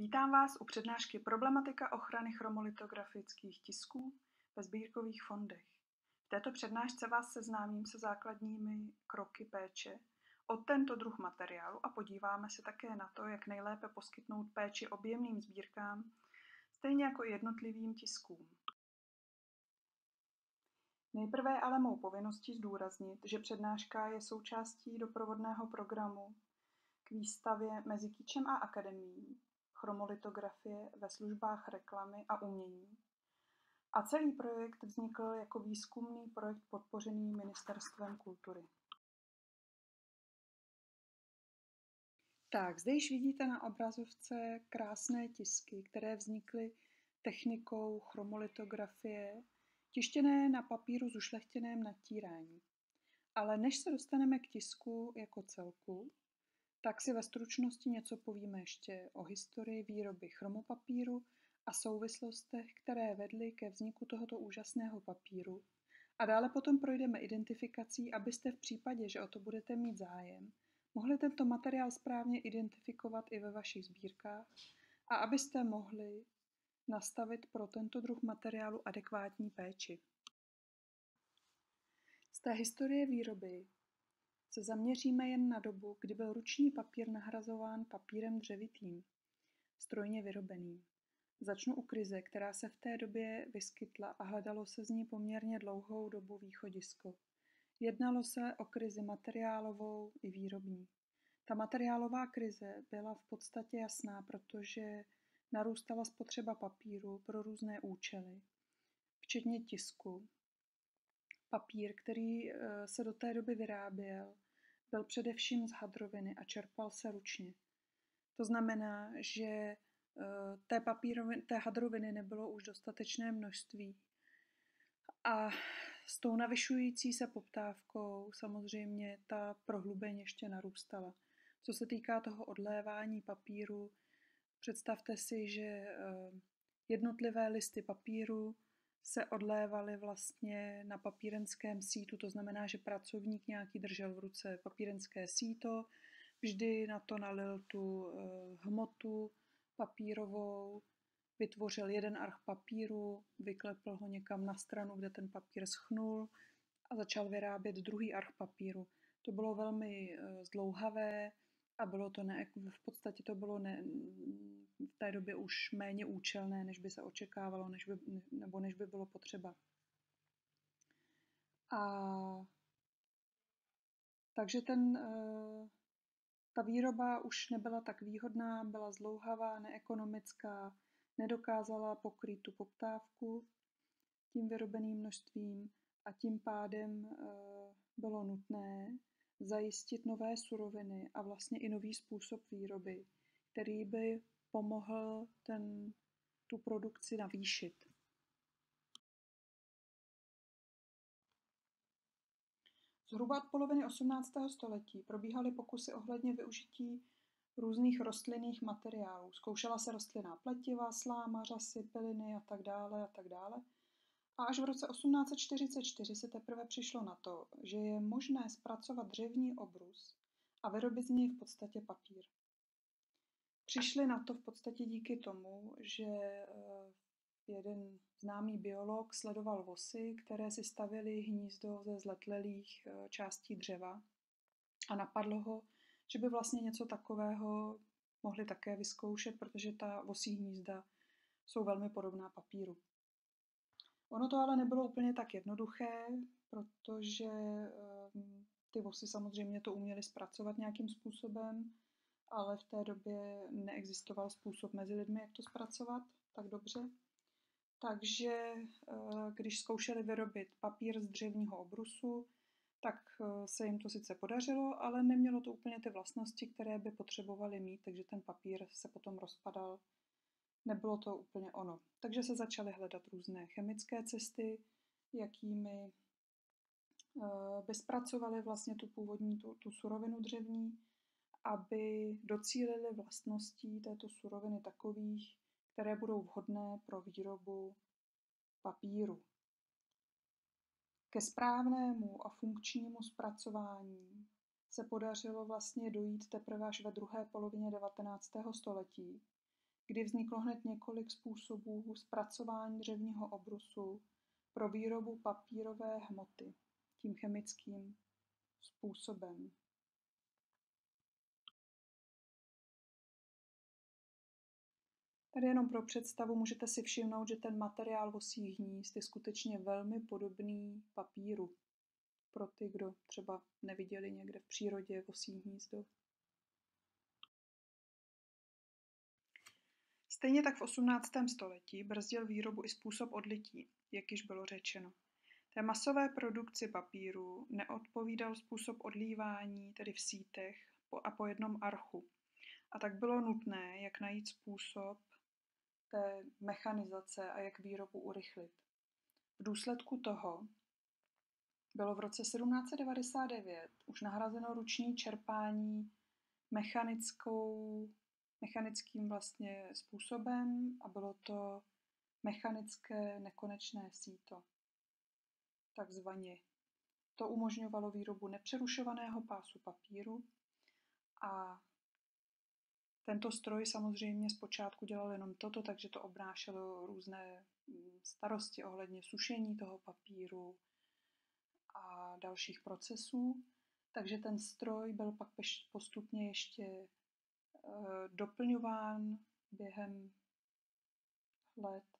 Vítám vás u přednášky Problematika ochrany chromolitografických tisků ve sbírkových fondech. V této přednášce vás seznámím se základními kroky péče o tento druh materiálu a podíváme se také na to, jak nejlépe poskytnout péči objemným sbírkám, stejně jako i jednotlivým tiskům. Nejprve ale mou povinností zdůraznit, že přednáška je součástí doprovodného programu k výstavě mezi Kýčem a Akademií chromolitografie ve službách reklamy a umění. A celý projekt vznikl jako výzkumný projekt podpořený Ministerstvem kultury. Tak, zde již vidíte na obrazovce krásné tisky, které vznikly technikou chromolitografie, tištěné na papíru zušlechtěném natírání. Ale než se dostaneme k tisku jako celku, tak si ve stručnosti něco povíme ještě o historii výroby chromopapíru a souvislostech, které vedly ke vzniku tohoto úžasného papíru. A dále potom projdeme identifikací, abyste v případě, že o to budete mít zájem, mohli tento materiál správně identifikovat i ve vašich sbírkách a abyste mohli nastavit pro tento druh materiálu adekvátní péči. Z té historie výroby se zaměříme jen na dobu, kdy byl ruční papír nahrazován papírem dřevitým, strojně vyrobeným. Začnu u krize, která se v té době vyskytla a hledalo se z ní poměrně dlouhou dobu východisko. Jednalo se o krizi materiálovou i výrobní. Ta materiálová krize byla v podstatě jasná, protože narůstala spotřeba papíru pro různé účely, včetně tisku, Papír, který eh, se do té doby vyráběl, byl především z hadroviny a čerpal se ručně. To znamená, že eh, té, papíroviny, té hadroviny nebylo už dostatečné množství. A s tou navyšující se poptávkou samozřejmě ta prohlubeň ještě narůstala. Co se týká toho odlévání papíru, představte si, že eh, jednotlivé listy papíru se odlévaly vlastně na papírenském sítu, to znamená, že pracovník nějaký držel v ruce papírenské síto, vždy na to nalil tu uh, hmotu papírovou, vytvořil jeden arch papíru, vyklepl ho někam na stranu, kde ten papír schnul a začal vyrábět druhý arch papíru. To bylo velmi uh, zdlouhavé a bylo to ne, v podstatě to bylo ne, v té době už méně účelné, než by se očekávalo, než by, nebo než by bylo potřeba. A takže ten, eh, ta výroba už nebyla tak výhodná, byla zdlouhavá, neekonomická, nedokázala pokrýt tu poptávku tím vyrobeným množstvím a tím pádem eh, bylo nutné zajistit nové suroviny a vlastně i nový způsob výroby, který by pomohl ten, tu produkci navýšit. Zhruba od poloviny 18. století probíhaly pokusy ohledně využití různých rostlinných materiálů. Zkoušela se rostlinná pletiva, sláma, řasy, piliny a tak dále a tak dále. A až v roce 1844 se teprve přišlo na to, že je možné zpracovat dřevní obrus a vyrobit z něj v podstatě papír. Přišli na to v podstatě díky tomu, že eh, jeden známý biolog sledoval vosy, které si stavily hnízdo ze zletlelých eh, částí dřeva a napadlo ho, že by vlastně něco takového mohli také vyzkoušet, protože ta vosí hnízda jsou velmi podobná papíru. Ono to ale nebylo úplně tak jednoduché, protože eh, ty vosy samozřejmě to uměly zpracovat nějakým způsobem, ale v té době neexistoval způsob mezi lidmi, jak to zpracovat tak dobře. Takže eh, když zkoušeli vyrobit papír z dřevního obrusu, tak eh, se jim to sice podařilo, ale nemělo to úplně ty vlastnosti, které by potřebovali mít, takže ten papír se potom rozpadal. Nebylo to úplně ono. Takže se začaly hledat různé chemické cesty, jakými eh, by zpracovali vlastně tu původní, tu, tu surovinu dřevní aby docílili vlastností této suroviny takových, které budou vhodné pro výrobu papíru. Ke správnému a funkčnímu zpracování se podařilo vlastně dojít teprve až ve druhé polovině 19. století, kdy vzniklo hned několik způsobů zpracování dřevního obrusu pro výrobu papírové hmoty tím chemickým způsobem. Tady jenom pro představu můžete si všimnout, že ten materiál vosích hnízd je skutečně velmi podobný papíru. Pro ty, kdo třeba neviděli někde v přírodě vosí hnízdo. Stejně tak v 18. století brzdil výrobu i způsob odlití, jak již bylo řečeno. Té masové produkci papíru neodpovídal způsob odlívání, tedy v sítech a po jednom archu. A tak bylo nutné, jak najít způsob té mechanizace a jak výrobu urychlit. V důsledku toho bylo v roce 1799 už nahrazeno ruční čerpání mechanickou, mechanickým vlastně způsobem a bylo to mechanické nekonečné síto, takzvaně. To umožňovalo výrobu nepřerušovaného pásu papíru a tento stroj samozřejmě zpočátku dělal jenom toto, takže to obnášelo různé mm, starosti ohledně sušení toho papíru a dalších procesů. Takže ten stroj byl pak postupně ještě eh, doplňován během let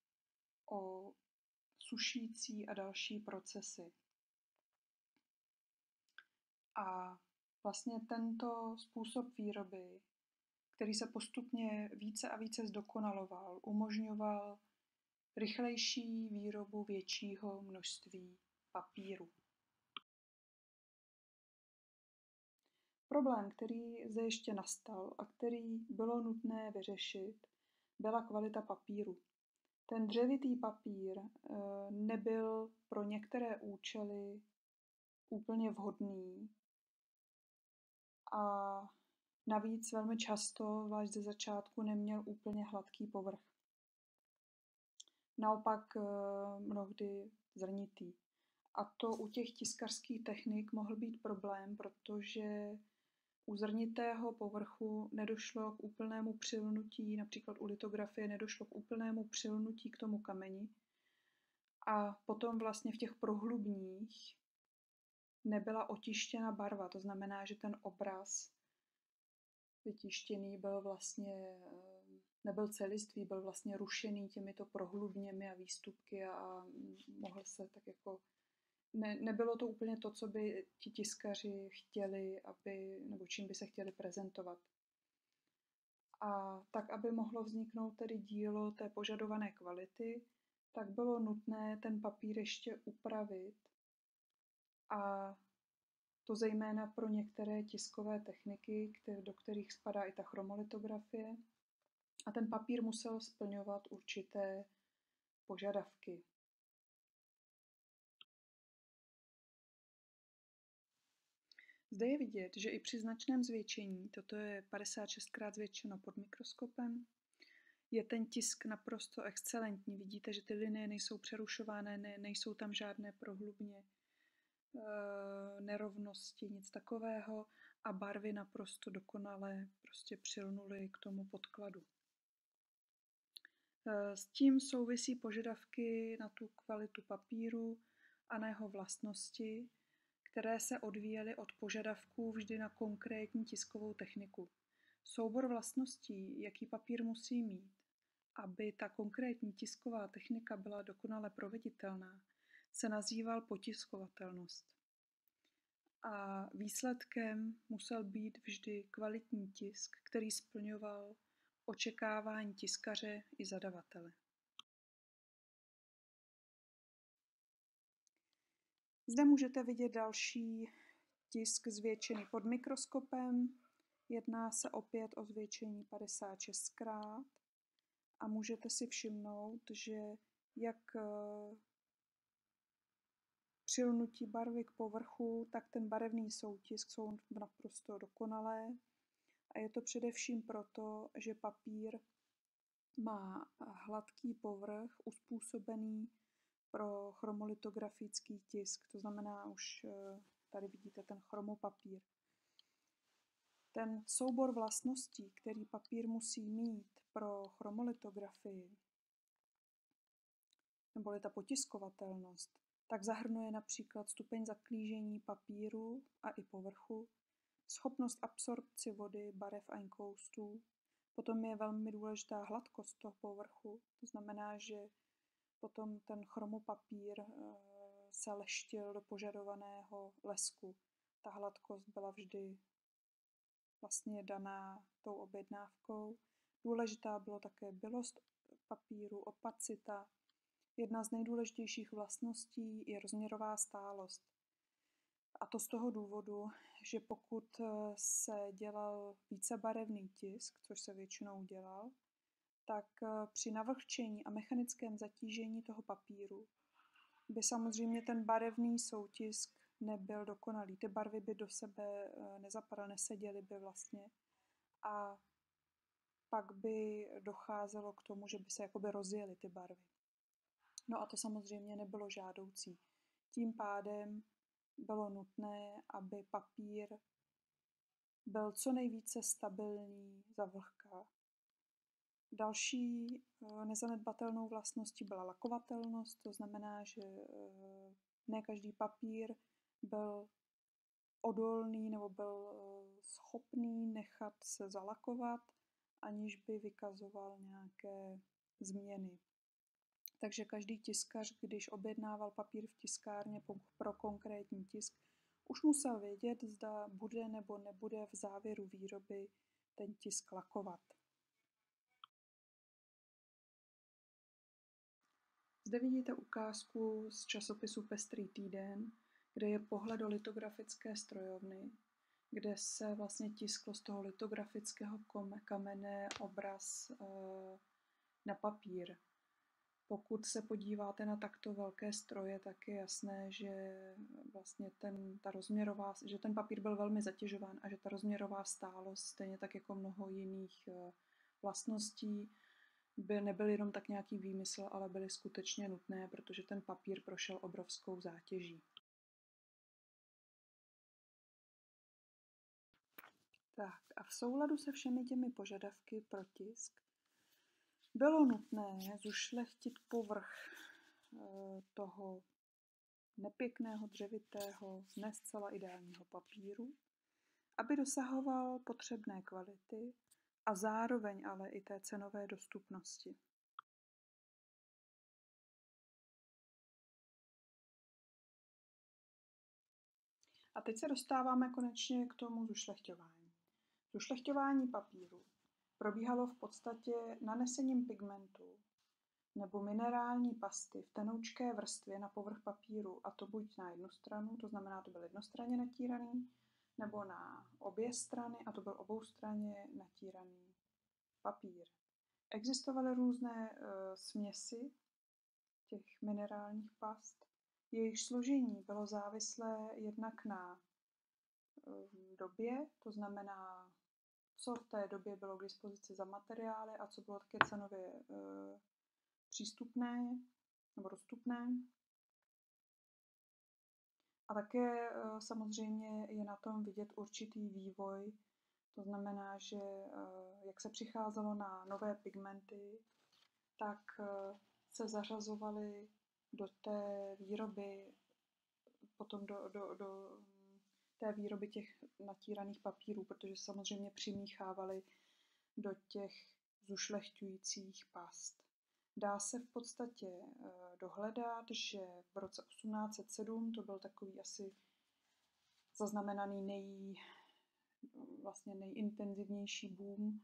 o sušící a další procesy. A vlastně tento způsob výroby který se postupně více a více zdokonaloval, umožňoval rychlejší výrobu většího množství papíru. Problém, který zde ještě nastal a který bylo nutné vyřešit, byla kvalita papíru. Ten dřevitý papír eh, nebyl pro některé účely úplně vhodný a Navíc velmi často, zvlášť ze začátku, neměl úplně hladký povrch. Naopak eh, mnohdy zrnitý. A to u těch tiskařských technik mohl být problém, protože u zrnitého povrchu nedošlo k úplnému přilnutí, například u litografie nedošlo k úplnému přilnutí k tomu kameni. A potom vlastně v těch prohlubních nebyla otištěna barva, to znamená, že ten obraz vytištěný byl vlastně, eh, nebyl celistvý, byl vlastně rušený těmito prohlubněmi a výstupky a mohl se tak jako ne, nebylo to úplně to, co by ti tiskaři chtěli, aby, nebo čím by se chtěli prezentovat. A tak, aby mohlo vzniknout tedy dílo té požadované kvality, tak bylo nutné ten papír ještě upravit a to zejména pro některé tiskové techniky, do kterých spadá i ta chromolitografie. A ten papír musel splňovat určité požadavky. Zde je vidět, že i při značném zvětšení, toto je 56krát zvětšeno pod mikroskopem, je ten tisk naprosto excelentní. Vidíte, že ty linie nejsou přerušované, ne, nejsou tam žádné prohlubně nerovnosti, nic takového a barvy naprosto dokonale prostě přilnuly k tomu podkladu. Eh, s tím souvisí požadavky na tu kvalitu papíru a na jeho vlastnosti, které se odvíjely od požadavků vždy na konkrétní tiskovou techniku. Soubor vlastností, jaký papír musí mít, aby ta konkrétní tisková technika byla dokonale proveditelná, se nazýval potiskovatelnost. A výsledkem musel být vždy kvalitní tisk, který splňoval očekávání tiskaře i zadavatele. Zde můžete vidět další tisk zvětšený pod mikroskopem. Jedná se opět o zvětšení 56 krát a můžete si všimnout, že jak přilnutí barvy k povrchu, tak ten barevný soutisk jsou naprosto dokonalé. A je to především proto, že papír má hladký povrch uspůsobený pro chromolitografický tisk, to znamená už eh, tady vidíte ten chromopapír. Ten soubor vlastností, který papír musí mít pro chromolitografii, neboli ta potiskovatelnost, tak zahrnuje například stupeň zaklížení papíru a i povrchu, schopnost absorpci vody, barev a inkoustů. Potom je velmi důležitá hladkost toho povrchu, to znamená, že potom ten chromopapír eh, se leštil do požadovaného lesku. Ta hladkost byla vždy vlastně daná tou objednávkou. Důležitá bylo také bylost papíru, opacita. Jedna z nejdůležitějších vlastností je rozměrová stálost. A to z toho důvodu, že pokud se dělal vícebarevný tisk, což se většinou dělal, tak při navlhčení a mechanickém zatížení toho papíru by samozřejmě ten barevný soutisk nebyl dokonalý. Ty barvy by do sebe eh, nezapadaly, neseděly by vlastně. A pak by docházelo k tomu, že by se jakoby rozjely ty barvy. No a to samozřejmě nebylo žádoucí. Tím pádem bylo nutné, aby papír byl co nejvíce stabilní za vlhka. Další eh, nezanedbatelnou vlastností byla lakovatelnost, to znamená, že eh, ne každý papír byl odolný nebo byl eh, schopný nechat se zalakovat, aniž by vykazoval nějaké změny. Takže každý tiskař, když objednával papír v tiskárně pro konkrétní tisk, už musel vědět, zda bude nebo nebude v závěru výroby ten tisk lakovat. Zde vidíte ukázku z časopisu Pestrý týden, kde je pohled do litografické strojovny, kde se vlastně tisklo z toho litografického kamene obraz eh, na papír. Pokud se podíváte na takto velké stroje, tak je jasné, že vlastně ten, ta rozměrová, že ten papír byl velmi zatěžován a že ta rozměrová stálost, stejně tak jako mnoho jiných eh, vlastností, by nebyl jenom tak nějaký výmysl, ale byly skutečně nutné, protože ten papír prošel obrovskou zátěží. Tak a v souladu se všemi těmi požadavky pro tisk bylo nutné zušlechtit povrch eh, toho nepěkného, dřevitého, ne zcela ideálního papíru, aby dosahoval potřebné kvality a zároveň ale i té cenové dostupnosti. A teď se dostáváme konečně k tomu zušlechťování. Zušlechťování papíru probíhalo v podstatě nanesením pigmentu nebo minerální pasty v tenoučké vrstvě na povrch papíru, a to buď na jednu stranu, to znamená, to byl jednostranně natíraný, nebo na obě strany, a to byl oboustranně natíraný papír. Existovaly různé uh, směsi těch minerálních past. Jejich složení bylo závislé jednak na uh, době, to znamená, co v té době bylo k dispozici za materiály a co bylo také cenově uh, přístupné nebo dostupné. A také eh, samozřejmě je na tom vidět určitý vývoj, to znamená, že eh, jak se přicházelo na nové pigmenty, tak eh, se zařazovaly do té výroby, potom do, do, do té výroby těch natíraných papírů, protože samozřejmě přimíchávaly do těch zušlechťujících past. Dá se v podstatě eh, dohledat, že v roce 1807 to byl takový asi zaznamenaný nej, vlastně nejintenzivnější boom,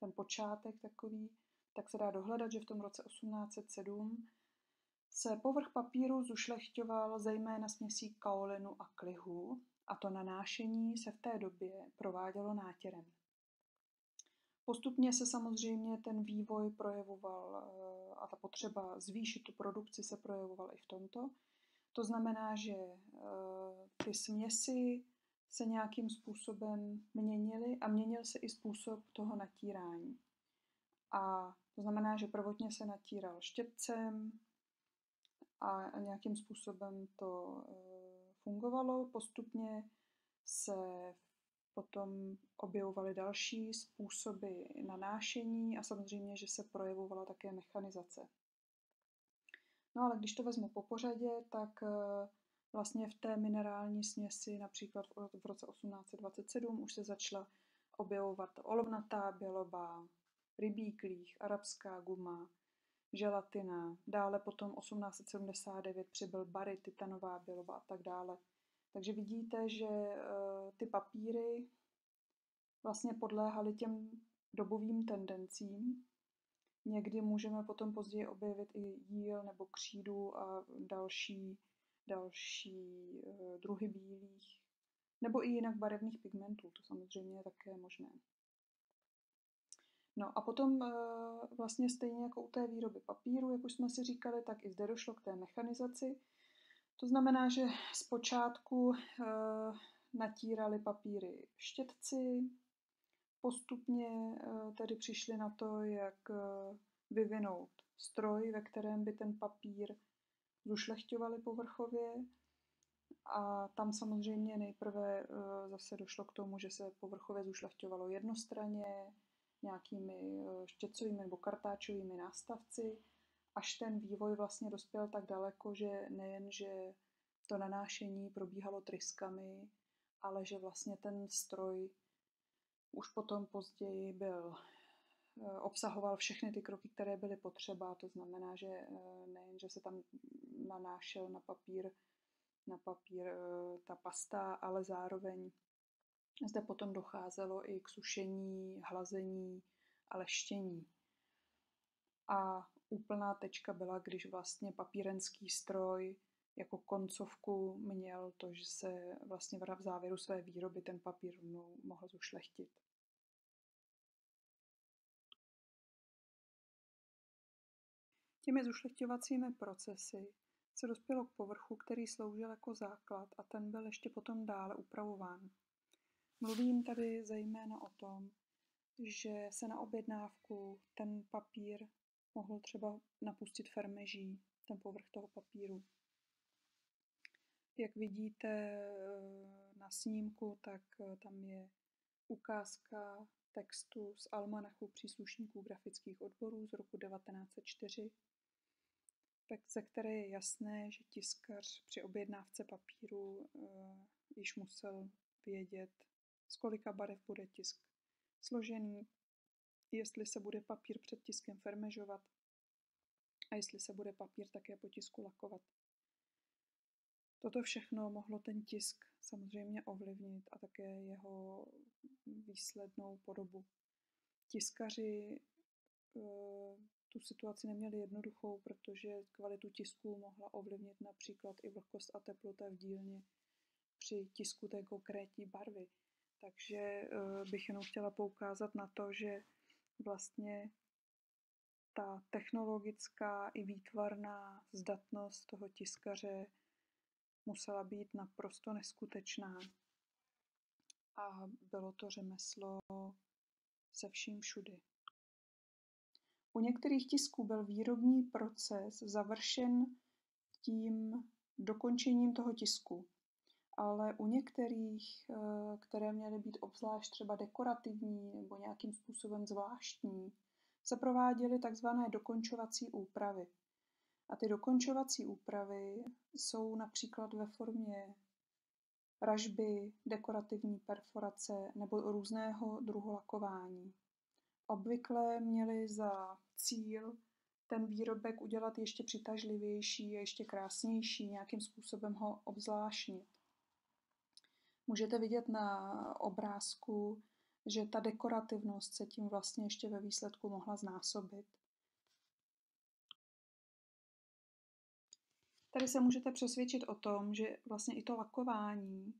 ten počátek takový, tak se dá dohledat, že v tom roce 1807 se povrch papíru zušlechťoval zejména směsí kaolinu a klihu a to nanášení se v té době provádělo nátěrem. Postupně se samozřejmě ten vývoj projevoval eh, a ta potřeba zvýšit tu produkci se projevovala i v tomto. To znamená, že eh, ty směsi se nějakým způsobem měnily a měnil se i způsob toho natírání. A to znamená, že prvotně se natíral štětcem a nějakým způsobem to eh, fungovalo. Postupně se potom objevovali další způsoby nanášení a samozřejmě, že se projevovala také mechanizace. No ale když to vezmu po pořadě, tak eh, vlastně v té minerální směsi, například v roce 1827, už se začala objevovat olovnatá běloba, rybí klích, arabská guma, želatina, dále potom 1879 přibyl bary, titanová běloba a tak dále. Takže vidíte, že eh, ty papíry vlastně podléhaly těm dobovým tendencím. Někdy můžeme potom později objevit i jíl nebo křídu a další, další eh, druhy bílých, nebo i jinak barevných pigmentů, to samozřejmě je také možné. No a potom eh, vlastně stejně jako u té výroby papíru, jak už jsme si říkali, tak i zde došlo k té mechanizaci. To znamená, že zpočátku eh, natírali papíry štětci, postupně eh, tedy přišli na to, jak vyvinout stroj, ve kterém by ten papír zušlechťovali povrchově. A tam samozřejmě nejprve zase došlo k tomu, že se povrchově zušlechťovalo jednostranně, nějakými eh, štěcovými nebo kartáčovými nástavci, až ten vývoj vlastně dospěl tak daleko, že nejen, že to nanášení probíhalo tryskami, ale že vlastně ten stroj už potom později byl eh, obsahoval všechny ty kroky, které byly potřeba. To znamená, že eh, nejen, že se tam nanášel na papír, na papír ta pasta, ale zároveň zde potom docházelo i k sušení, hlazení a leštění. A úplná tečka byla, když vlastně papírenský stroj jako koncovku měl to, že se vlastně v závěru své výroby ten papír mohl zušlechtit. Těmi zušlechťovacími procesy se dospělo k povrchu, který sloužil jako základ a ten byl ještě potom dále upravován. Mluvím tady zejména o tom, že se na objednávku ten papír mohl třeba napustit fermeží, ten povrch toho papíru. Jak vidíte eh, na snímku, tak eh, tam je ukázka textu z almanachu příslušníků grafických odborů z roku 1904, ze které je jasné, že tiskař při objednávce papíru uh, již musel vědět, z kolika barev bude tisk složený, jestli se bude papír před tiskem fermežovat a jestli se bude papír také po tisku lakovat. Toto všechno mohlo ten tisk samozřejmě ovlivnit a také jeho výslednou podobu. Tiskaři eh, tu situaci neměli jednoduchou, protože kvalitu tisku mohla ovlivnit například i vlhkost a teplota v dílně při tisku té konkrétní barvy. Takže eh, bych jenom chtěla poukázat na to, že vlastně ta technologická i výtvarná zdatnost toho tiskaře musela být naprosto neskutečná. A bylo to řemeslo se vším všudy. U některých tisků byl výrobní proces završen tím dokončením toho tisku ale u některých, eh, které měly být obzvlášť třeba dekorativní nebo nějakým způsobem zvláštní, se prováděly takzvané dokončovací úpravy. A ty dokončovací úpravy jsou například ve formě ražby, dekorativní perforace nebo různého druhu lakování. Obvykle měly za cíl ten výrobek udělat ještě přitažlivější a ještě krásnější, nějakým způsobem ho obzvláštnit. Můžete vidět na obrázku, že ta dekorativnost se tím vlastně ještě ve výsledku mohla znásobit. Tady se můžete přesvědčit o tom, že vlastně i to lakování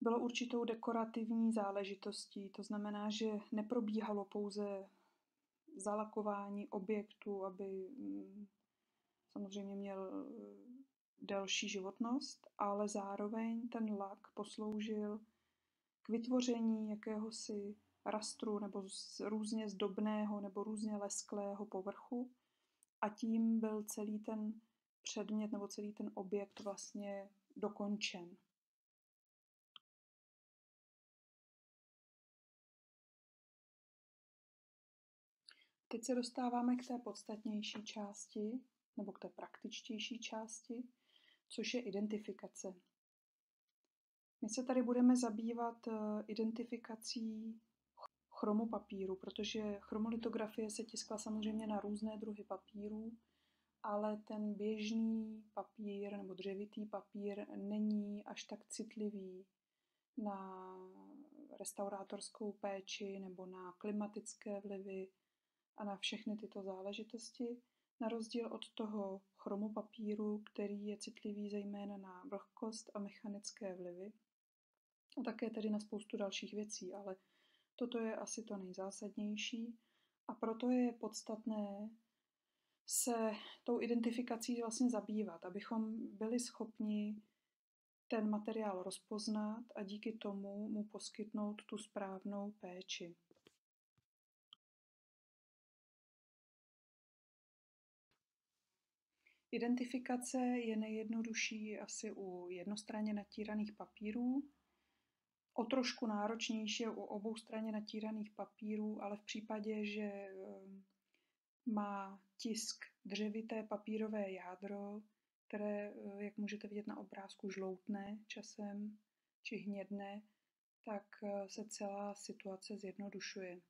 bylo určitou dekorativní záležitostí. To znamená, že neprobíhalo pouze zalakování objektu, aby mm, samozřejmě měl delší životnost, ale zároveň ten lak posloužil k vytvoření jakéhosi rastru nebo z různě zdobného nebo různě lesklého povrchu a tím byl celý ten předmět nebo celý ten objekt vlastně dokončen. Teď se dostáváme k té podstatnější části, nebo k té praktičtější části, což je identifikace. My se tady budeme zabývat eh, identifikací chromu papíru, protože chromolitografie se tiskla samozřejmě na různé druhy papírů, ale ten běžný papír nebo dřevitý papír není až tak citlivý na restaurátorskou péči nebo na klimatické vlivy a na všechny tyto záležitosti, na rozdíl od toho chromu papíru, který je citlivý zejména na vlhkost a mechanické vlivy a také tedy na spoustu dalších věcí, ale toto je asi to nejzásadnější a proto je podstatné se tou identifikací vlastně zabývat, abychom byli schopni ten materiál rozpoznat a díky tomu mu poskytnout tu správnou péči. Identifikace je nejjednodušší asi u jednostranně natíraných papírů, o trošku náročnější u obou straně natíraných papírů, ale v případě, že ehm, má tisk dřevité papírové jádro, které, eh, jak můžete vidět na obrázku, žloutne časem či hnědne, tak eh, se celá situace zjednodušuje.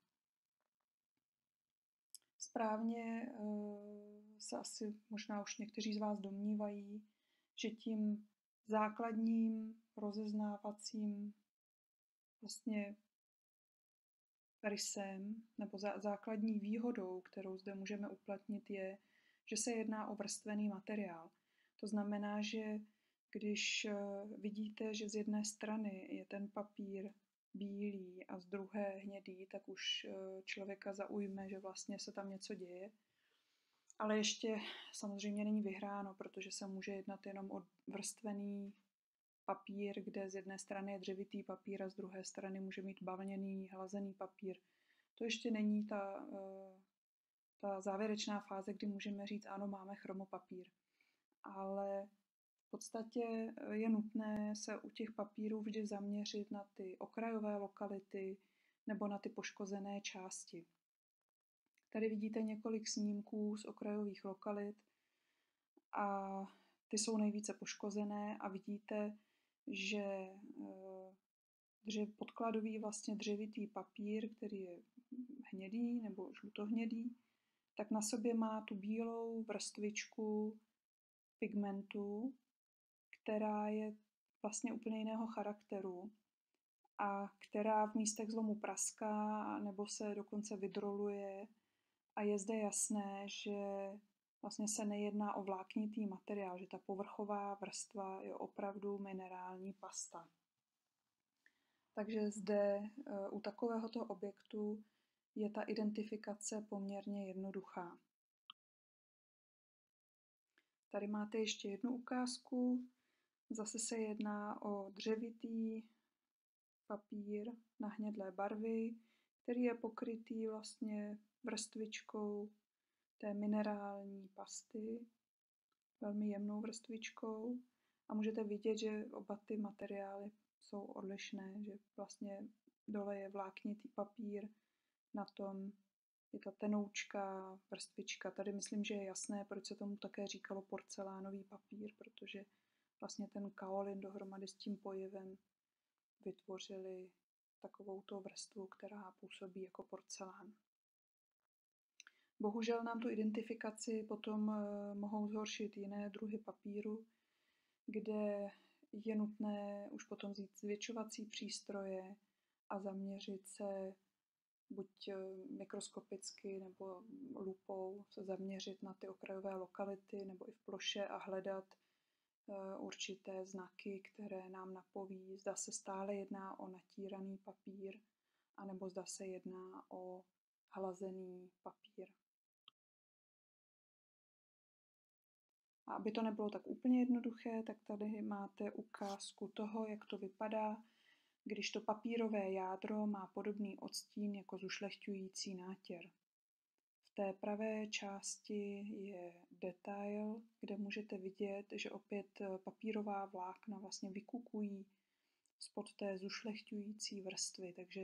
Správně eh, se asi možná už někteří z vás domnívají, že tím základním rozeznávacím vlastně rysem nebo základní výhodou, kterou zde můžeme uplatnit, je, že se jedná o vrstvený materiál. To znamená, že když eh, vidíte, že z jedné strany je ten papír bílý a z druhé hnědý, tak už eh, člověka zaujme, že vlastně se tam něco děje. Ale ještě samozřejmě není vyhráno, protože se může jednat jenom o vrstvený papír, kde z jedné strany je dřevitý papír a z druhé strany může mít bavlněný, hlazený papír. To ještě není ta, eh, ta závěrečná fáze, kdy můžeme říct, ano, máme chromopapír. Ale v podstatě eh, je nutné se u těch papírů vždy zaměřit na ty okrajové lokality nebo na ty poškozené části. Tady vidíte několik snímků z okrajových lokalit a ty jsou nejvíce poškozené a vidíte, že eh, dřev, podkladový vlastně dřevitý papír, který je hnědý nebo žlutohnědý, tak na sobě má tu bílou vrstvičku pigmentu, která je vlastně úplně jiného charakteru a která v místech zlomu praská nebo se dokonce vydroluje a je zde jasné, že vlastně se nejedná o vláknitý materiál, že ta povrchová vrstva je opravdu minerální pasta. Takže zde eh, u takovéhoto objektu je ta identifikace poměrně jednoduchá. Tady máte ještě jednu ukázku. Zase se jedná o dřevitý papír na hnědlé barvy, který je pokrytý vlastně vrstvičkou té minerální pasty, velmi jemnou vrstvičkou a můžete vidět, že oba ty materiály jsou odlišné, že vlastně dole je vláknitý papír, na tom je ta tenoučka vrstvička. Tady myslím, že je jasné, proč se tomu také říkalo porcelánový papír, protože vlastně ten kaolin dohromady s tím pojivem vytvořili takovou tu vrstvu, která působí jako porcelán. Bohužel nám tu identifikaci potom eh, mohou zhoršit jiné druhy papíru, kde je nutné už potom vzít zvětšovací přístroje a zaměřit se buď eh, mikroskopicky nebo lupou se zaměřit na ty okrajové lokality nebo i v ploše a hledat eh, určité znaky, které nám napoví, zda se stále jedná o natíraný papír, anebo zda se jedná o hlazený papír. A aby to nebylo tak úplně jednoduché, tak tady máte ukázku toho, jak to vypadá, když to papírové jádro má podobný odstín jako zušlechťující nátěr. V té pravé části je detail, kde můžete vidět, že opět papírová vlákna vlastně vykukují spod té zušlechťující vrstvy, takže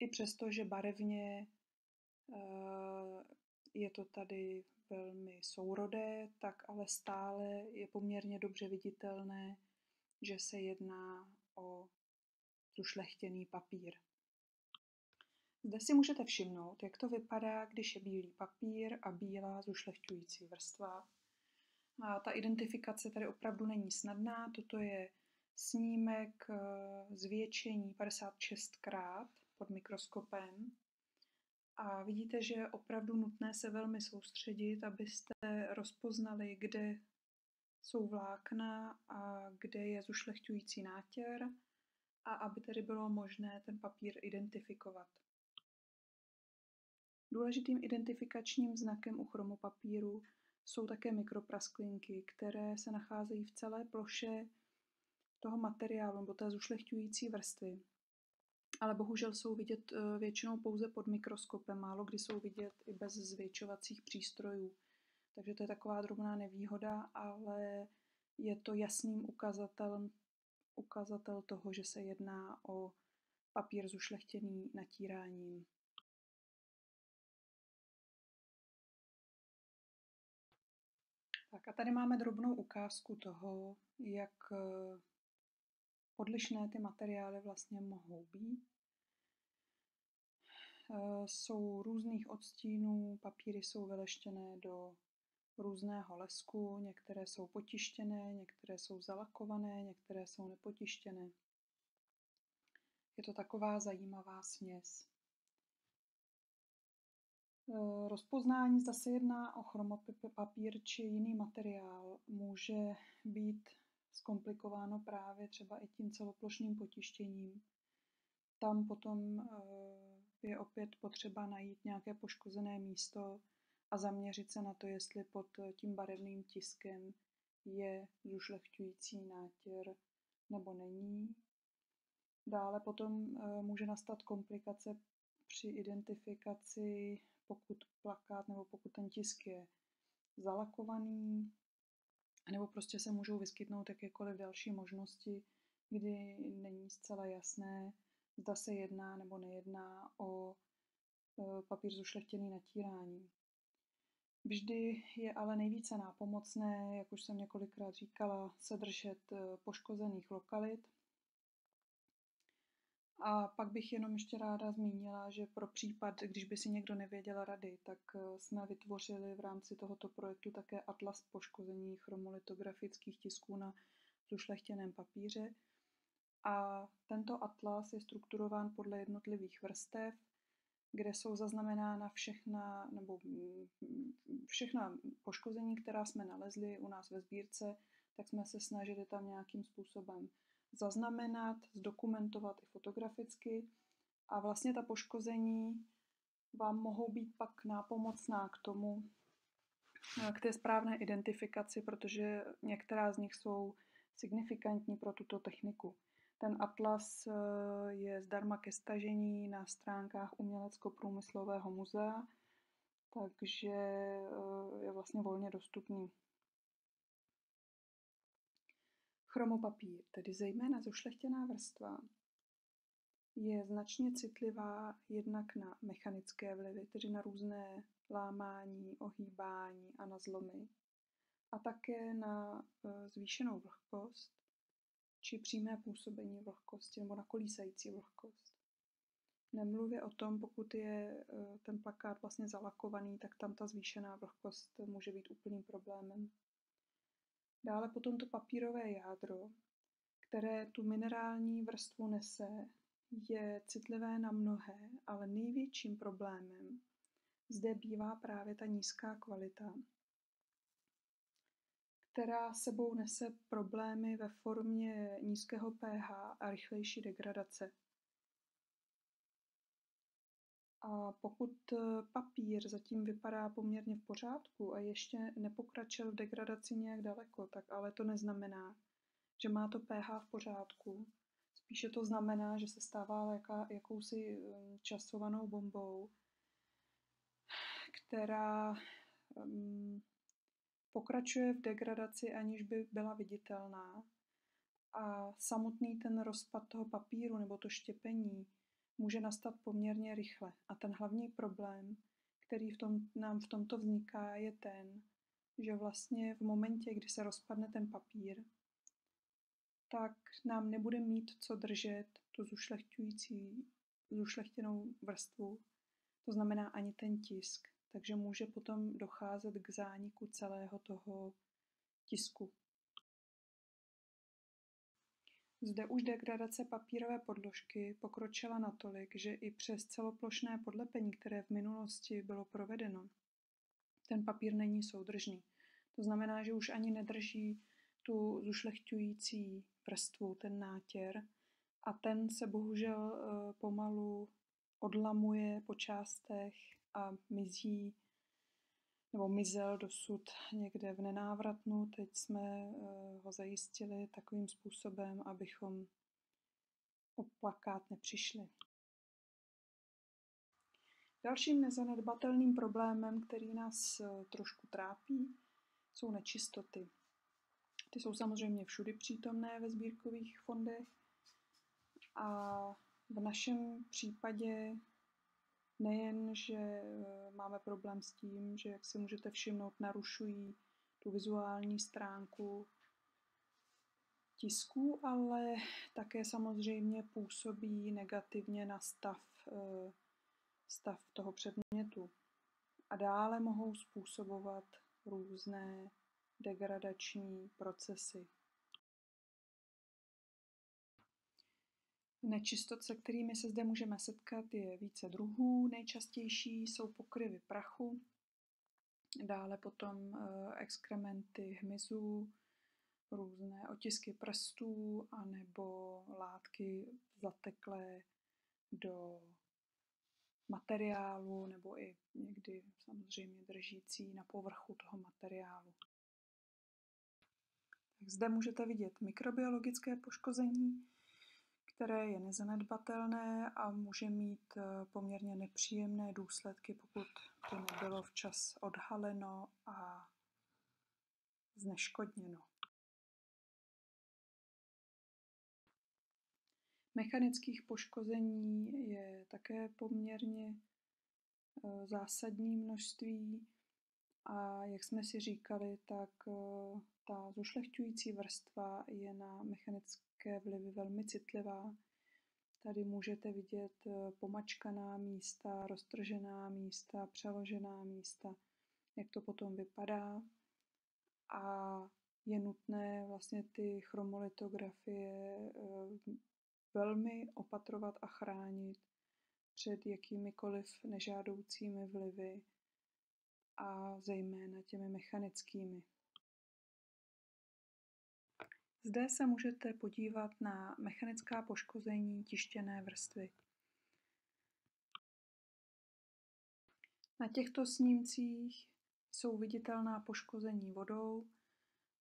i přesto, že barevně je to tady velmi sourodé, tak ale stále je poměrně dobře viditelné, že se jedná o zušlechtěný papír. Zde si můžete všimnout, jak to vypadá, když je bílý papír a bílá zušlechťující vrstva. A ta identifikace tady opravdu není snadná. Toto je snímek eh, zvětšení 56krát pod mikroskopem. A vidíte, že je opravdu nutné se velmi soustředit, abyste rozpoznali, kde jsou vlákna a kde je zušlechťující nátěr a aby tedy bylo možné ten papír identifikovat. Důležitým identifikačním znakem u chromopapíru jsou také mikroprasklinky, které se nacházejí v celé ploše toho materiálu nebo té zušlechťující vrstvy. Ale bohužel jsou vidět eh, většinou pouze pod mikroskopem, málo kdy jsou vidět i bez zvětšovacích přístrojů. Takže to je taková drobná nevýhoda, ale je to jasným ukazatelem, ukazatel toho, že se jedná o papír zušlechtěný natíráním. Tak a tady máme drobnou ukázku toho, jak eh, odlišné ty materiály vlastně mohou být. Eh, jsou různých odstínů, papíry jsou vyleštěné do různého lesku, některé jsou potištěné, některé jsou zalakované, některé jsou nepotištěné. Je to taková zajímavá směs. Eh, rozpoznání, zda se jedná o chromopapír či jiný materiál, může být zkomplikováno právě třeba i tím celoplošným potištěním. Tam potom eh, je opět potřeba najít nějaké poškozené místo a zaměřit se na to, jestli pod tím barevným tiskem je zušlechťující nátěr nebo není. Dále potom eh, může nastat komplikace při identifikaci, pokud plakát nebo pokud ten tisk je zalakovaný, nebo prostě se můžou vyskytnout jakékoliv další možnosti, kdy není zcela jasné, zda se jedná nebo nejedná o e, papír zušlechtěný natírání. Vždy je ale nejvíce nápomocné, jak už jsem několikrát říkala, se držet e, poškozených lokalit. A pak bych jenom ještě ráda zmínila, že pro případ, když by si někdo nevěděl rady, tak e, jsme vytvořili v rámci tohoto projektu také atlas poškození chromolitografických tisků na zušlechtěném papíře, a tento atlas je strukturován podle jednotlivých vrstev, kde jsou zaznamenána všechna, nebo mm, všechna poškození, která jsme nalezli u nás ve sbírce, tak jsme se snažili tam nějakým způsobem zaznamenat, zdokumentovat i fotograficky. A vlastně ta poškození vám mohou být pak nápomocná k tomu, k té správné identifikaci, protože některá z nich jsou signifikantní pro tuto techniku. Ten atlas eh, je zdarma ke stažení na stránkách Umělecko-průmyslového muzea, takže eh, je vlastně volně dostupný. Chromopapír, tedy zejména zušlechtěná vrstva, je značně citlivá jednak na mechanické vlivy, tedy na různé lámání, ohýbání a na zlomy, a také na eh, zvýšenou vlhkost či přímé působení vlhkosti nebo na kolísající vlhkost. Nemluvě o tom, pokud je eh, ten plakát vlastně zalakovaný, tak tam ta zvýšená vlhkost může být úplným problémem. Dále potom to papírové jádro, které tu minerální vrstvu nese, je citlivé na mnohé, ale největším problémem zde bývá právě ta nízká kvalita, která sebou nese problémy ve formě nízkého pH a rychlejší degradace. A pokud eh, papír zatím vypadá poměrně v pořádku a ještě nepokračil v degradaci nějak daleko, tak ale to neznamená, že má to pH v pořádku. Spíše to znamená, že se stává jaká, jakousi eh, časovanou bombou, která um, pokračuje v degradaci, aniž by byla viditelná. A samotný ten rozpad toho papíru nebo to štěpení může nastat poměrně rychle. A ten hlavní problém, který v tom, nám v tomto vzniká, je ten, že vlastně v momentě, kdy se rozpadne ten papír, tak nám nebude mít co držet tu zušlechťující, zušlechtěnou vrstvu, to znamená ani ten tisk. Takže může potom docházet k zániku celého toho tisku. Zde už degradace papírové podložky pokročila natolik, že i přes celoplošné podlepení, které v minulosti bylo provedeno, ten papír není soudržný. To znamená, že už ani nedrží tu zušlechťující vrstvu, ten nátěr, a ten se bohužel eh, pomalu odlamuje po částech a mizí nebo mizel dosud někde v nenávratnu. Teď jsme eh, ho zajistili takovým způsobem, abychom o plakát nepřišli. Dalším nezanedbatelným problémem, který nás eh, trošku trápí, jsou nečistoty. Ty jsou samozřejmě všudy přítomné ve sbírkových fondech a v našem případě nejen, že eh, máme problém s tím, že, jak si můžete všimnout, narušují tu vizuální stránku tisku, ale také samozřejmě působí negativně na stav, eh, stav toho předmětu. A dále mohou způsobovat různé degradační procesy. Nečistot, se kterými se zde můžeme setkat, je více druhů. Nejčastější jsou pokryvy prachu, dále potom eh, exkrementy hmyzu, různé otisky prstů anebo látky zateklé do materiálu nebo i někdy samozřejmě držící na povrchu toho materiálu. Tak zde můžete vidět mikrobiologické poškození, které je nezanedbatelné a může mít eh, poměrně nepříjemné důsledky, pokud to nebylo včas odhaleno a zneškodněno. Mechanických poškození je také poměrně eh, zásadní množství a jak jsme si říkali, tak eh, ta zušlechťující vrstva je na mechanické vlivy velmi citlivá. Tady můžete vidět eh, pomačkaná místa, roztržená místa, přeložená místa, jak to potom vypadá. A je nutné vlastně ty chromolitografie eh, velmi opatrovat a chránit před jakýmikoliv nežádoucími vlivy a zejména těmi mechanickými. Zde se můžete podívat na mechanická poškození tištěné vrstvy. Na těchto snímcích jsou viditelná poškození vodou,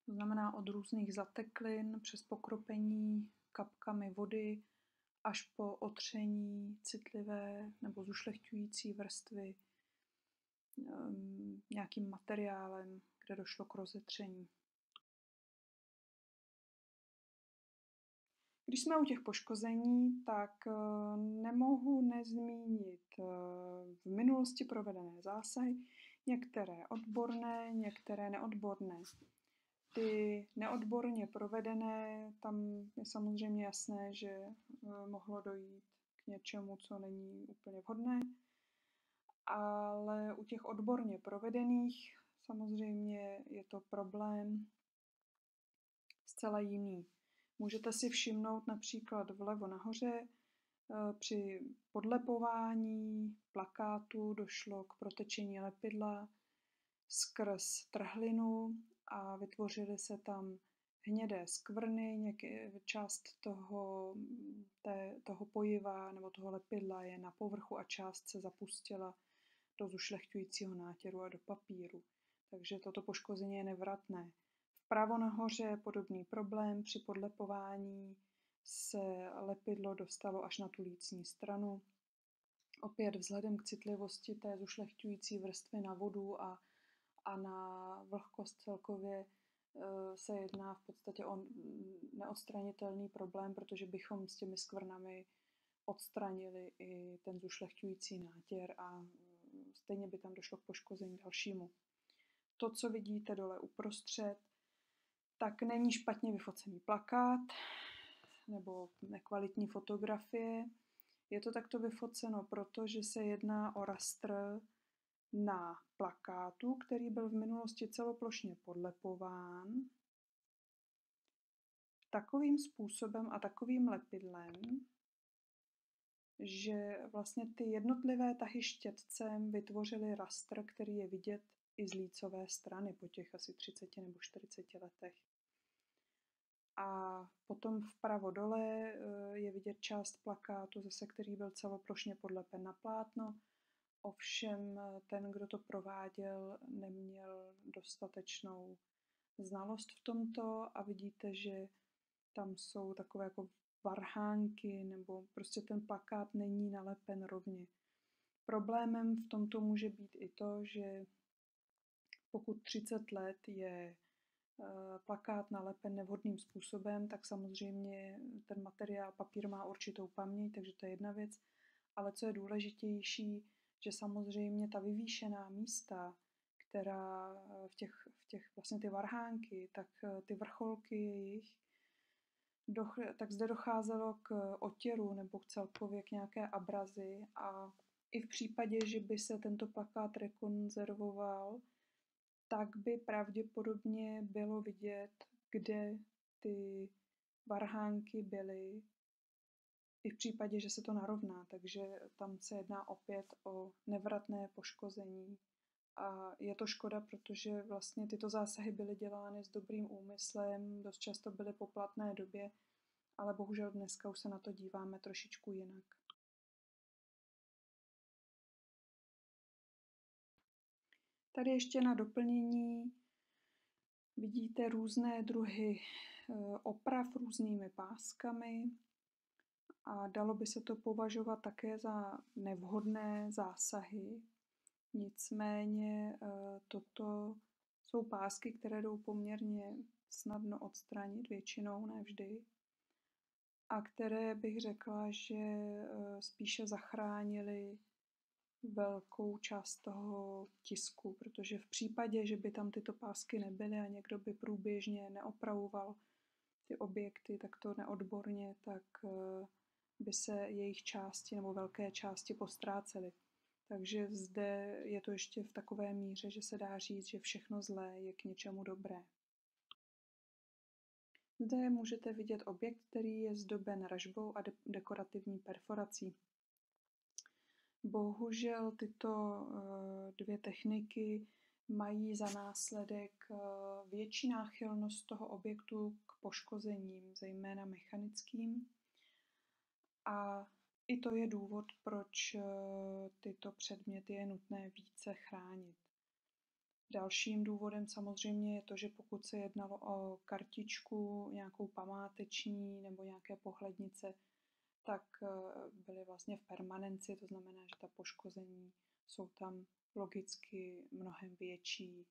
to znamená od různých zateklin přes pokropení kapkami vody až po otření citlivé nebo zušlechťující vrstvy um, nějakým materiálem, kde došlo k rozetření. Když jsme u těch poškození, tak eh, nemohu nezmínit eh, v minulosti provedené zásahy, některé odborné, některé neodborné. Ty neodborně provedené, tam je samozřejmě jasné, že eh, mohlo dojít k něčemu, co není úplně vhodné, ale u těch odborně provedených samozřejmě je to problém zcela jiný. Můžete si všimnout například vlevo nahoře, eh, při podlepování plakátu došlo k protečení lepidla skrz trhlinu a vytvořily se tam hnědé skvrny, něk- část toho, té, toho pojiva nebo toho lepidla je na povrchu a část se zapustila do zušlechťujícího nátěru a do papíru. Takže toto poškození je nevratné. Vpravo nahoře je podobný problém, při podlepování se lepidlo dostalo až na tu lícní stranu. Opět vzhledem k citlivosti té zušlechťující vrstvy na vodu a, a na vlhkost celkově e, se jedná v podstatě o neodstranitelný problém, protože bychom s těmi skvrnami odstranili i ten zušlechťující nátěr a stejně by tam došlo k poškození dalšímu. To, co vidíte dole uprostřed, tak není špatně vyfocený plakát nebo nekvalitní fotografie. Je to takto vyfoceno, protože se jedná o rastr na plakátu, který byl v minulosti celoplošně podlepován takovým způsobem a takovým lepidlem, že vlastně ty jednotlivé tahy štětcem vytvořily rastr, který je vidět i z lícové strany po těch asi 30 nebo 40 letech. A potom vpravo dole eh, je vidět část plakátu, zase který byl celoplošně podlepen na plátno. Ovšem eh, ten, kdo to prováděl, neměl dostatečnou znalost v tomto a vidíte, že tam jsou takové jako varhánky nebo prostě ten plakát není nalepen rovně. Problémem v tomto může být i to, že pokud 30 let je eh, plakát nalepen nevhodným způsobem, tak samozřejmě ten materiál, papír má určitou paměť, takže to je jedna věc. Ale co je důležitější, že samozřejmě ta vyvýšená místa, která v těch, v těch vlastně ty varhánky, tak eh, ty vrcholky jejich, tak zde docházelo k otěru nebo celkově k nějaké abrazi a i v případě, že by se tento plakát rekonzervoval, tak by pravděpodobně bylo vidět, kde ty varhánky byly, i v případě, že se to narovná, takže tam se jedná opět o nevratné poškození. A je to škoda, protože vlastně tyto zásahy byly dělány s dobrým úmyslem, dost často byly po platné době, ale bohužel dneska už se na to díváme trošičku jinak. Tady ještě na doplnění vidíte různé druhy eh, oprav různými páskami a dalo by se to považovat také za nevhodné zásahy. Nicméně eh, toto jsou pásky, které jdou poměrně snadno odstranit, většinou, ne vždy, a které bych řekla, že eh, spíše zachránili velkou část toho tisku, protože v případě, že by tam tyto pásky nebyly a někdo by průběžně neopravoval ty objekty takto neodborně, tak eh, by se jejich části nebo velké části postrácely. Takže zde je to ještě v takové míře, že se dá říct, že všechno zlé je k něčemu dobré. Zde můžete vidět objekt, který je zdoben ražbou a de- dekorativní perforací. Bohužel tyto eh, dvě techniky mají za následek eh, větší náchylnost toho objektu k poškozením, zejména mechanickým. A i to je důvod, proč eh, tyto předměty je nutné více chránit. Dalším důvodem samozřejmě je to, že pokud se jednalo o kartičku, nějakou památeční nebo nějaké pohlednice, tak eh, byly vlastně v permanenci, to znamená, že ta poškození jsou tam logicky mnohem větší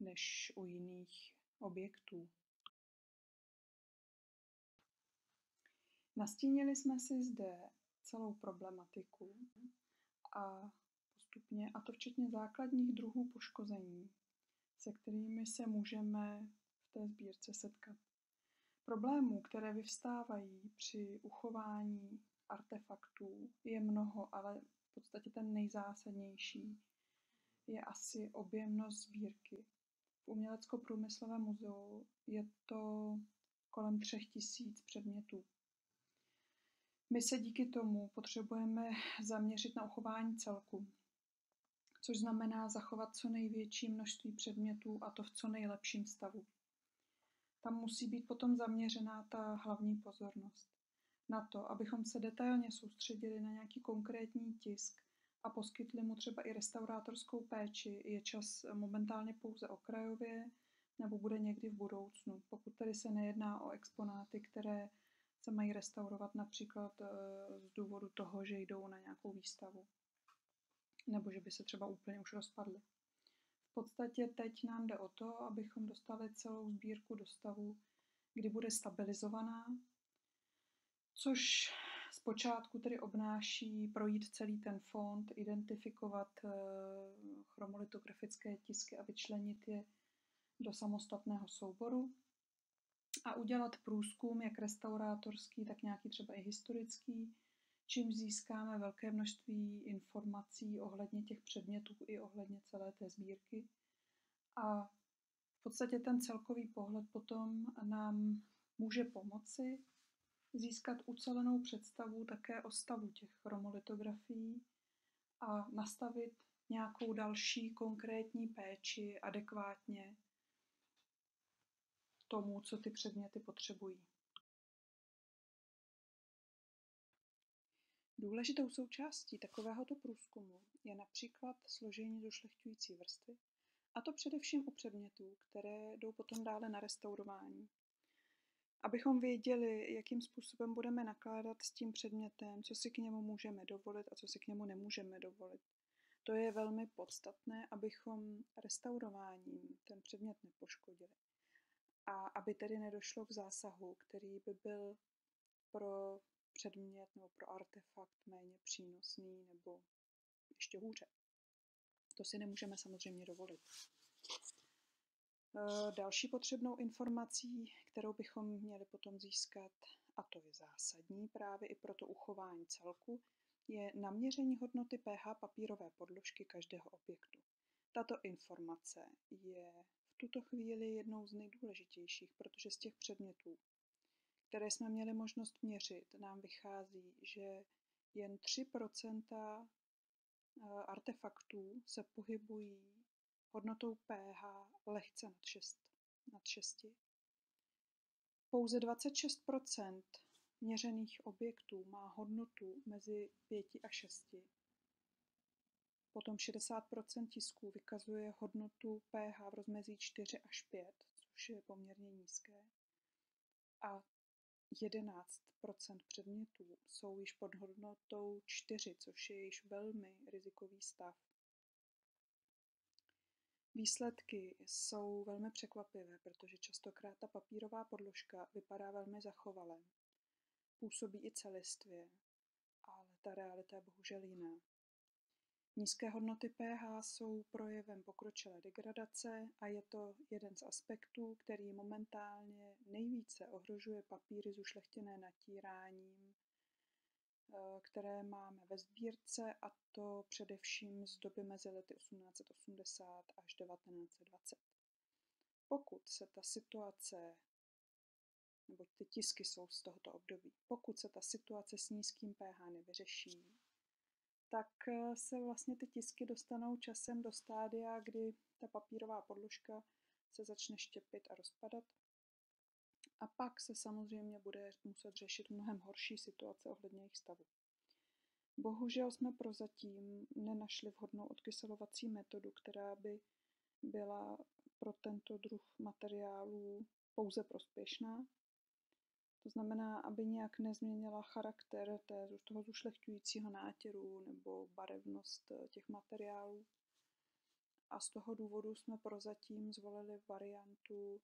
než u jiných objektů. Nastínili jsme si zde celou problematiku a postupně, a to včetně základních druhů poškození, se kterými se můžeme v té sbírce setkat. Problémů, které vyvstávají při uchování artefaktů, je mnoho, ale v podstatě ten nejzásadnější je asi objemnost sbírky. V Umělecko-průmyslovém muzeu je to kolem třech tisíc předmětů. My se díky tomu potřebujeme zaměřit na uchování celku, což znamená zachovat co největší množství předmětů a to v co nejlepším stavu. Tam musí být potom zaměřená ta hlavní pozornost. Na to, abychom se detailně soustředili na nějaký konkrétní tisk a poskytli mu třeba i restaurátorskou péči, je čas momentálně pouze okrajově nebo bude někdy v budoucnu, pokud tedy se nejedná o exponáty, které se mají restaurovat například eh, z důvodu toho, že jdou na nějakou výstavu nebo že by se třeba úplně už rozpadly. Podstatě teď nám jde o to, abychom dostali celou sbírku do stavu, kdy bude stabilizovaná, což zpočátku tedy obnáší projít celý ten fond, identifikovat eh, chromolitografické tisky a vyčlenit je do samostatného souboru a udělat průzkum, jak restaurátorský, tak nějaký třeba i historický, čím získáme velké množství informací ohledně těch předmětů i ohledně celé té sbírky. A v podstatě ten celkový pohled potom nám může pomoci získat ucelenou představu také o stavu těch chromolitografií a nastavit nějakou další konkrétní péči adekvátně tomu, co ty předměty potřebují. Důležitou součástí takovéhoto průzkumu je například složení zušlechťující vrstvy, a to především u předmětů, které jdou potom dále na restaurování. Abychom věděli, jakým způsobem budeme nakládat s tím předmětem, co si k němu můžeme dovolit a co si k němu nemůžeme dovolit. To je velmi podstatné, abychom restaurováním ten předmět nepoškodili a aby tedy nedošlo k zásahu, který by byl pro předmět nebo pro artefakt méně přínosný nebo ještě hůře. To si nemůžeme samozřejmě dovolit. E, další potřebnou informací, kterou bychom měli potom získat, a to je zásadní právě i pro to uchování celku, je naměření hodnoty pH papírové podložky každého objektu. Tato informace je v tuto chvíli jednou z nejdůležitějších, protože z těch předmětů, které jsme měli možnost měřit, nám vychází, že jen 3 eh, artefaktů se pohybují hodnotou pH lehce nad 6. Nad 6. Pouze 26% měřených objektů má hodnotu mezi 5 a 6 Potom 60% tisků vykazuje hodnotu pH v rozmezí 4 až 5, což je poměrně nízké. A 11% předmětů jsou již pod hodnotou 4, což je již velmi rizikový stav. Výsledky jsou velmi překvapivé, protože častokrát ta papírová podložka vypadá velmi zachovale. Působí i celistvě, ale ta realita je bohužel jiná. Nízké hodnoty pH jsou projevem pokročilé degradace a je to jeden z aspektů, který momentálně nejvíce ohrožuje papíry zušlechtěné natíráním, eh, které máme ve sbírce, a to především z doby mezi lety 1880 až 1920. Pokud se ta situace, nebo ty tisky jsou z tohoto období, pokud se ta situace s nízkým pH nevyřeší, tak eh, se vlastně ty tisky dostanou časem do stádia, kdy ta papírová podložka se začne štěpit a rozpadat. A pak se samozřejmě bude muset řešit mnohem horší situace ohledně jejich stavu. Bohužel jsme prozatím nenašli vhodnou odkyselovací metodu, která by byla pro tento druh materiálů pouze prospěšná to znamená, aby nějak nezměnila charakter té, toho zušlechťujícího nátěru nebo barevnost eh, těch materiálů. A z toho důvodu jsme prozatím zvolili variantu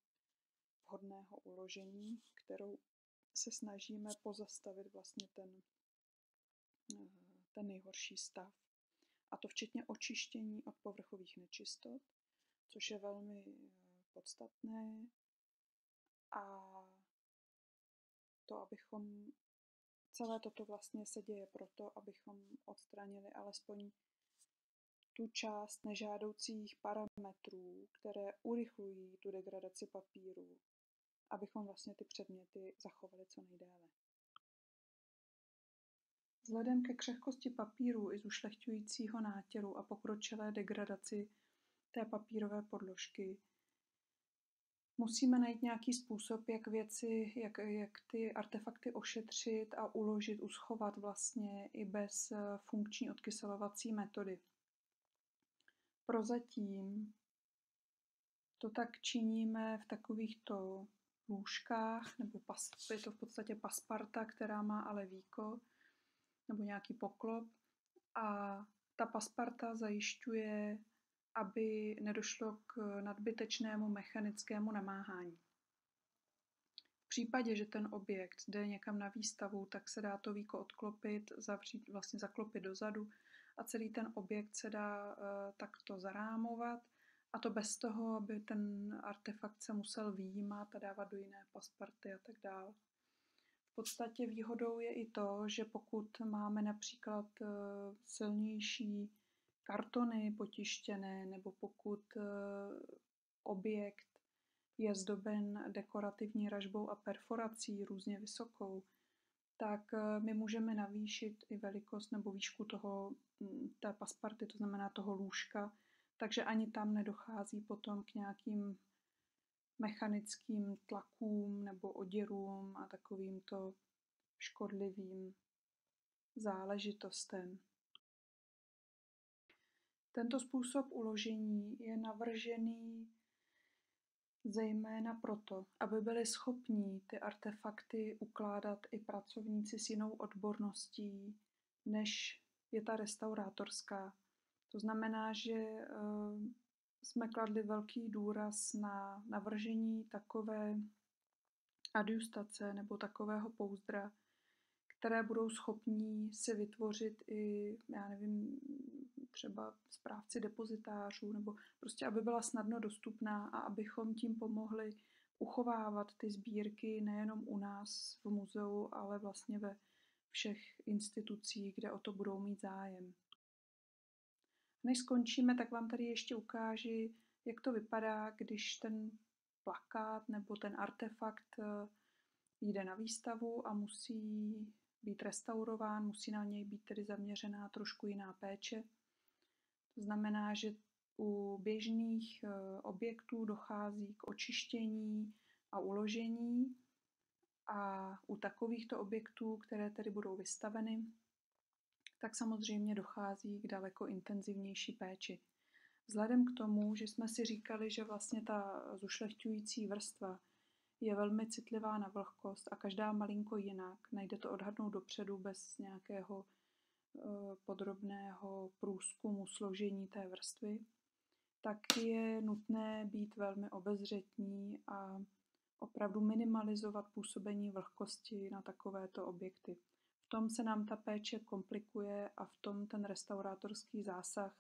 vhodného uložení, kterou se snažíme pozastavit vlastně ten, eh, ten nejhorší stav. A to včetně očištění od povrchových nečistot, což je velmi eh, podstatné. A to, abychom celé toto vlastně se děje proto, abychom odstranili alespoň tu část nežádoucích parametrů, které urychlují tu degradaci papíru, abychom vlastně ty předměty zachovali co nejdéle. Vzhledem ke křehkosti papíru i zušlechťujícího nátěru a pokročilé degradaci té papírové podložky musíme najít nějaký způsob, jak věci, jak, jak ty artefakty ošetřit a uložit, uschovat vlastně i bez eh, funkční odkyselovací metody. Prozatím to tak činíme v takovýchto lůžkách, nebo pas, je to v podstatě pasparta, která má ale víko, nebo nějaký poklop. A ta pasparta zajišťuje aby nedošlo k nadbytečnému mechanickému namáhání. V případě, že ten objekt jde někam na výstavu, tak se dá to víko odklopit, zavřít, vlastně zaklopit dozadu a celý ten objekt se dá uh, takto zarámovat a to bez toho, aby ten artefakt se musel výjímat a dávat do jiné pasparty a tak dále. V podstatě výhodou je i to, že pokud máme například uh, silnější kartony potištěné, nebo pokud uh, objekt je zdoben dekorativní ražbou a perforací různě vysokou, tak eh, my můžeme navýšit i velikost nebo výšku toho, mm, té pasparty, to znamená toho lůžka, takže ani tam nedochází potom k nějakým mechanickým tlakům nebo oděrům a takovýmto škodlivým záležitostem. Tento způsob uložení je navržený Zejména proto, aby byli schopní ty artefakty ukládat i pracovníci s jinou odborností, než je ta restaurátorská. To znamená, že eh, jsme kladli velký důraz na navržení takové adjustace nebo takového pouzdra, které budou schopní si vytvořit i, já nevím, třeba správci depozitářů, nebo prostě, aby byla snadno dostupná a abychom tím pomohli uchovávat ty sbírky nejenom u nás v muzeu, ale vlastně ve všech institucích, kde o to budou mít zájem. Než skončíme, tak vám tady ještě ukáži, jak to vypadá, když ten plakát nebo ten artefakt eh, jde na výstavu a musí být restaurován, musí na něj být tedy zaměřená trošku jiná péče. To znamená, že u běžných eh, objektů dochází k očištění a uložení a u takovýchto objektů, které tedy budou vystaveny, tak samozřejmě dochází k daleko intenzivnější péči. Vzhledem k tomu, že jsme si říkali, že vlastně ta zušlechťující vrstva je velmi citlivá na vlhkost a každá malinko jinak, najde to odhadnout dopředu bez nějakého podrobného průzkumu složení té vrstvy, tak je nutné být velmi obezřetní a opravdu minimalizovat působení vlhkosti na takovéto objekty. V tom se nám ta péče komplikuje a v tom ten restaurátorský zásah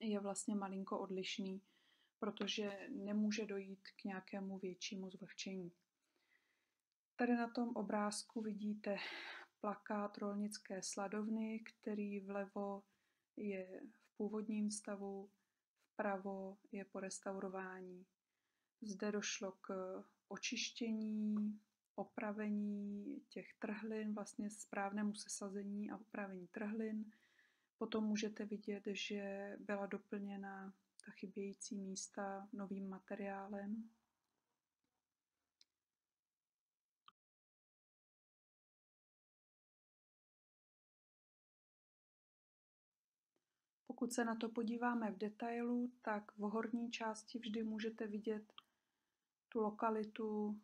je vlastně malinko odlišný, protože nemůže dojít k nějakému většímu zvlhčení. Tady na tom obrázku vidíte plakát rolnické sladovny, který vlevo je v původním stavu, vpravo je po restaurování. Zde došlo k očištění, opravení těch trhlin, vlastně správnému sesazení a opravení trhlin. Potom můžete vidět, že byla doplněna ta chybějící místa novým materiálem, Pokud se na to podíváme v detailu, tak v horní části vždy můžete vidět tu lokalitu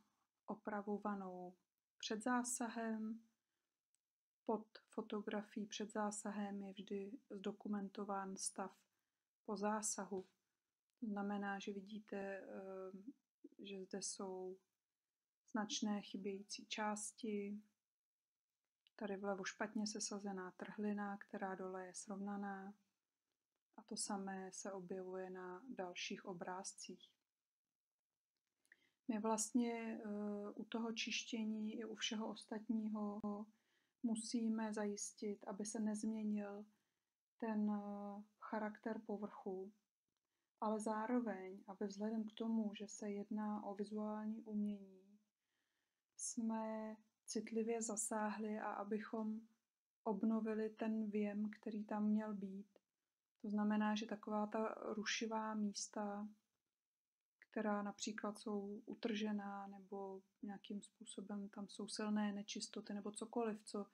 opravovanou před zásahem. Pod fotografií před zásahem je vždy zdokumentován stav po zásahu. To znamená, že vidíte, ehm, že zde jsou značné chybějící části, tady vlevo špatně sesazená trhlina, která dole je srovnaná. A to samé se objevuje na dalších obrázcích. My vlastně eh, u toho čištění i u všeho ostatního musíme zajistit, aby se nezměnil ten eh, charakter povrchu, ale zároveň, aby vzhledem k tomu, že se jedná o vizuální umění, jsme citlivě zasáhli a abychom obnovili ten věm, který tam měl být. To znamená, že taková ta rušivá místa, která například jsou utržená nebo nějakým způsobem tam jsou silné nečistoty nebo cokoliv, co,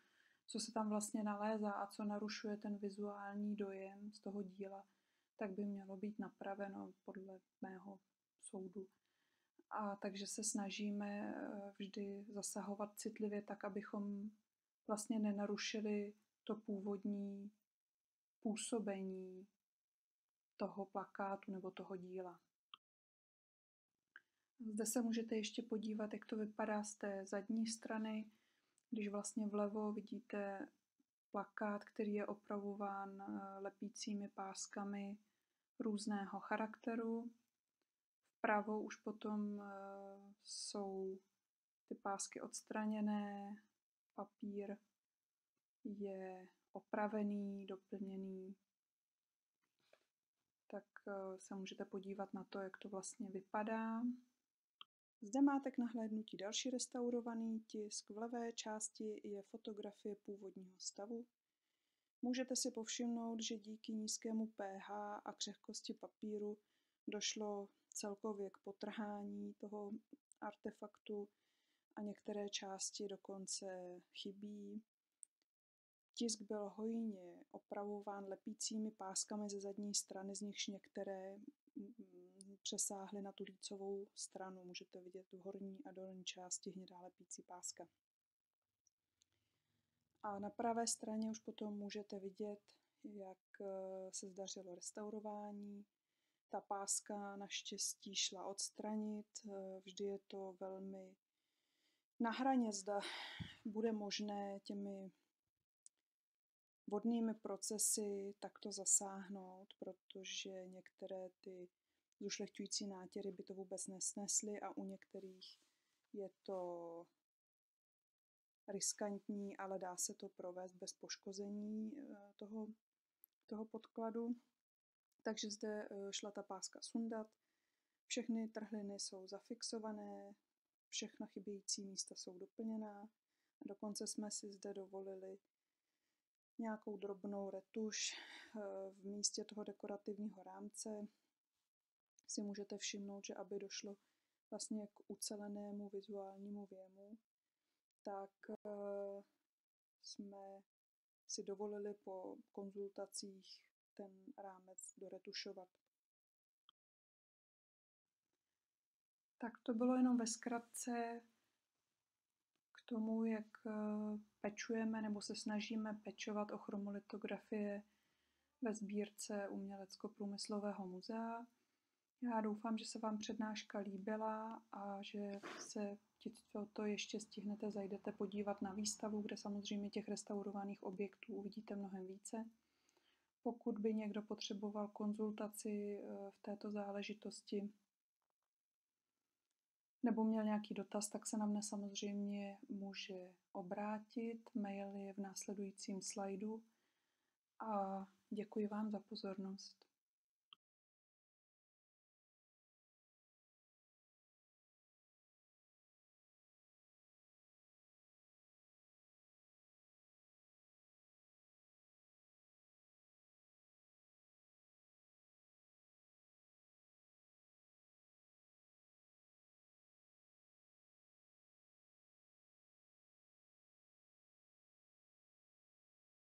co se tam vlastně nalézá a co narušuje ten vizuální dojem z toho díla, tak by mělo být napraveno podle mého soudu. A takže se snažíme eh, vždy zasahovat citlivě tak, abychom vlastně nenarušili to původní působení toho plakátu nebo toho díla. Zde se můžete ještě podívat, jak to vypadá z té zadní strany, když vlastně vlevo vidíte plakát, který je opravován eh, lepícími páskami různého charakteru. Vpravo už potom eh, jsou ty pásky odstraněné, papír je opravený, doplněný, tak eh, se můžete podívat na to, jak to vlastně vypadá. Zde máte k nahlédnutí další restaurovaný tisk. V levé části je fotografie původního stavu. Můžete si povšimnout, že díky nízkému pH a křehkosti papíru došlo celkově k potrhání toho artefaktu a některé části dokonce chybí. Tisk byl hojně opravován lepícími páskami ze zadní strany, z nichž některé mm, přesáhly na tu lícovou stranu. Můžete vidět v horní a dolní části hnědá lepící páska. A na pravé straně už potom můžete vidět, jak eh, se zdařilo restaurování. Ta páska naštěstí šla odstranit, eh, vždy je to velmi na hraně, zda bude možné těmi vodnými procesy takto zasáhnout, protože některé ty zušlechťující nátěry by to vůbec nesnesly a u některých je to riskantní, ale dá se to provést bez poškození eh, toho, toho podkladu. Takže zde eh, šla ta páska sundat. Všechny trhliny jsou zafixované, všechna chybějící místa jsou doplněná. Dokonce jsme si zde dovolili nějakou drobnou retuš eh, v místě toho dekorativního rámce. Si můžete všimnout, že aby došlo vlastně k ucelenému vizuálnímu věmu, tak eh, jsme si dovolili po konzultacích ten rámec doretušovat. Tak to bylo jenom ve zkratce tomu, jak eh, pečujeme nebo se snažíme pečovat o chromolitografie ve sbírce Umělecko-průmyslového muzea. Já doufám, že se vám přednáška líbila a že se to ještě stihnete, zajdete podívat na výstavu, kde samozřejmě těch restaurovaných objektů uvidíte mnohem více. Pokud by někdo potřeboval konzultaci eh, v této záležitosti nebo měl nějaký dotaz, tak se na mne samozřejmě může obrátit. Mail je v následujícím slajdu a děkuji vám za pozornost.